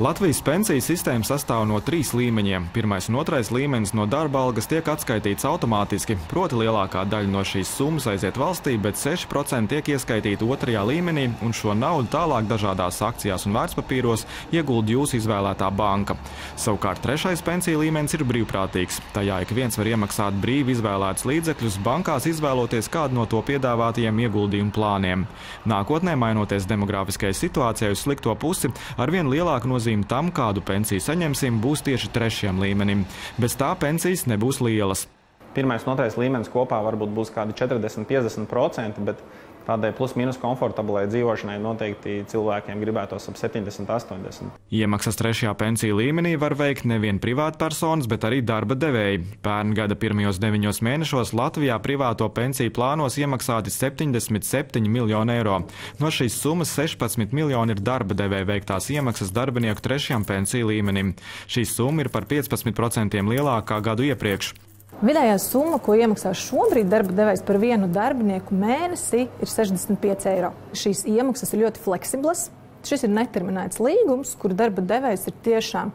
Latvijas pensiju sistēma sastāv no trīs līmeņiem. Pirmais un otrais līmenis no darba algas tiek atskaitīts automātiski, proti lielākā daļa no šīs summas aiziet valstī, bet 6% tiek ieskaitīti otrajā līmenī, un šo naudu tālāk dažādās akcijās un vērtspapīros iegulda jūsu izvēlētā banka. Savukārt trešais pensiju līmenis ir brīvprātīgs. Tajā ik viens var iemaksāt brīvi izvēlētus līdzekļus bankās, izvēloties kādu no to piedāvātajiem ieguldījumu plāniem. Nākotnē, mainoties demogrāfiskajai situācijai uz slikto pusi, arvien lielāka nozīme nozīme tam, kādu pensiju saņemsim, būs tieši trešajam līmenim. Bez tā pensijas nebūs lielas. Pirmais un otrais līmenis kopā varbūt būs kādi 40-50%, bet Tādai plus-minus komfortablai dzīvošanai noteikti cilvēkiem gribētos ap 70, 80. Iemaksas trešajā pensiju līmenī var veikt nevien privātpersonas, bet arī darba devēji. Pērn gada pirmajos deviņos mēnešos Latvijā privāto pensiju plānos iemaksāti 77 miljoni eiro. No šīs summas 16 miljoni ir darba devēja veiktās iemaksas darbinieku trešajam pensiju līmenim. Šī summa ir par 15% lielākā gadu iepriekš. Vidējā summa, ko iemaksā šobrīd darba devējs par vienu darbinieku mēnesī, ir 65 eiro. Šīs iemaksas ir ļoti fleksiblas. Šis ir neterminēts līgums, kur darba devējs ir tiešām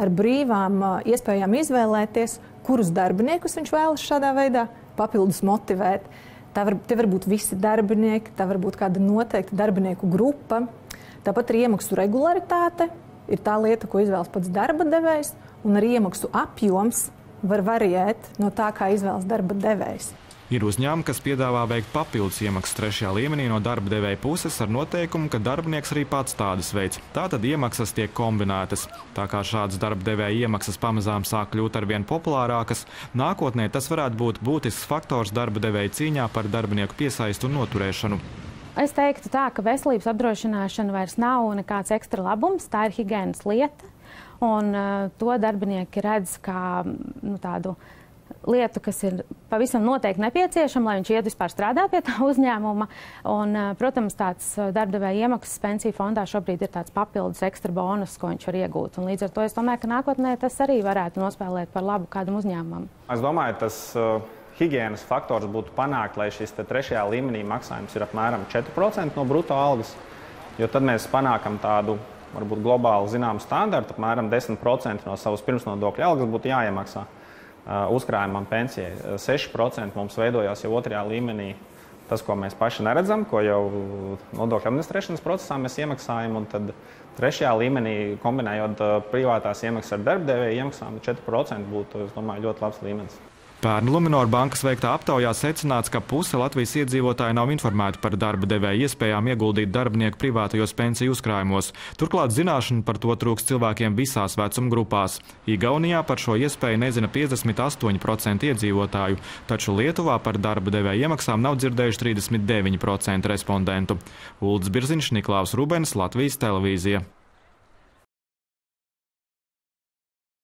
ar brīvām iespējām izvēlēties, kurus darbiniekus viņš vēlas šādā veidā papildus motivēt. Tā var, var būt visi darbinieki, tā var būt kāda noteikta darbinieku grupa. Tāpat arī iemaksu regularitāte ir tā lieta, ko izvēlas pats darba devējs, un arī iemaksu apjoms var variēt no tā, kā izvēlas darba devējs. Ir uzņēmumi, kas piedāvā veikt papildus iemaksas trešajā līmenī no darba devēja puses ar noteikumu, ka darbinieks arī pats tādas veids. Tātad iemaksas tiek kombinētas. Tā kā šādas darba devēja iemaksas pamazām sāk kļūt ar vien populārākas, nākotnē tas varētu būt būtisks faktors darba devēja cīņā par darbinieku piesaistu un noturēšanu. Es teiktu tā, ka veselības apdrošināšana vairs nav nekāds ekstra labums, tā ir higiēnas lieta. Un, uh, to darbinieki redz kā nu, tādu lietu, kas ir pavisam noteikti nepieciešama, lai viņš iet vispār strādāt pie tā uzņēmuma. Un, uh, protams, tāds uh, darbdevēja iemaksas pensiju fondā šobrīd ir tāds papildus ekstra bonus, ko viņš var iegūt. Un līdz ar to es domāju, ka nākotnē tas arī varētu nospēlēt par labu kādam uzņēmumam. Es domāju, tas uh, higienas faktors būtu panākt, lai šis trešajā līmenī maksājums ir apmēram 4% no brutto algas, jo tad mēs panākam tādu varbūt globāli zināmu standartu, apmēram 10% no savas pirmsnodokļa algas būtu jāiemaksā uh, uzkrājumam pensijai. 6% mums veidojās jau otrajā līmenī. Tas, ko mēs paši neredzam, ko jau nodokļu administrēšanas procesā mēs iemaksājam, un tad trešajā līmenī, kombinējot uh, privātās iemaksas ar darbdevēju iemaksām, 4% būtu, domāju, ļoti labs līmenis. Pērn Luminor bankas veiktā aptaujā secināts, ka puse Latvijas iedzīvotāji nav informēti par darba devēja iespējām ieguldīt darbinieku privātajos pensiju uzkrājumos. Turklāt zināšana par to trūks cilvēkiem visās vecuma grupās. Igaunijā par šo iespēju nezina 58% iedzīvotāju, taču Lietuvā par darba devēja iemaksām nav dzirdējuši 39% respondentu. Ulds Birziņš, Niklaus Rubens, Latvijas televīzija.